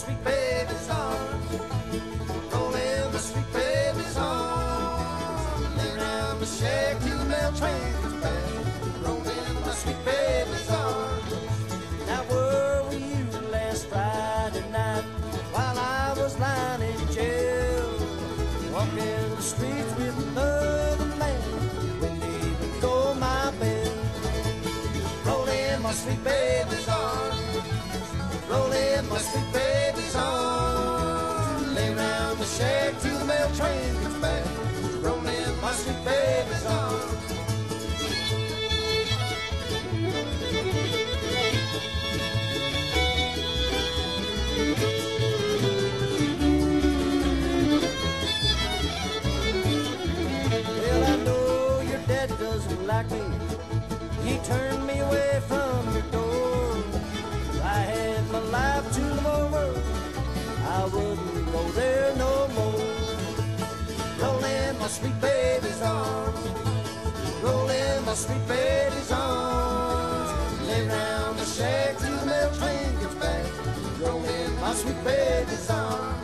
sweet baby's arms. Roll in my sweet baby's arms. Lay around the shack till the mail train gets back. Roll in my sweet baby's arms. Now where were you last Friday night while I was lying in jail? Walking the streets with another man when would go my bell. Roll in my sweet baby's mail train gets back. My sweet baby's arms. Well, I know your dad doesn't like me. He turned me away from your door. I had my life to live over, I wouldn't go there no sweet baby's arms. Roll in my sweet baby's arms. Lay around the shack till the mail train gets back. Roll in my sweet baby's arms.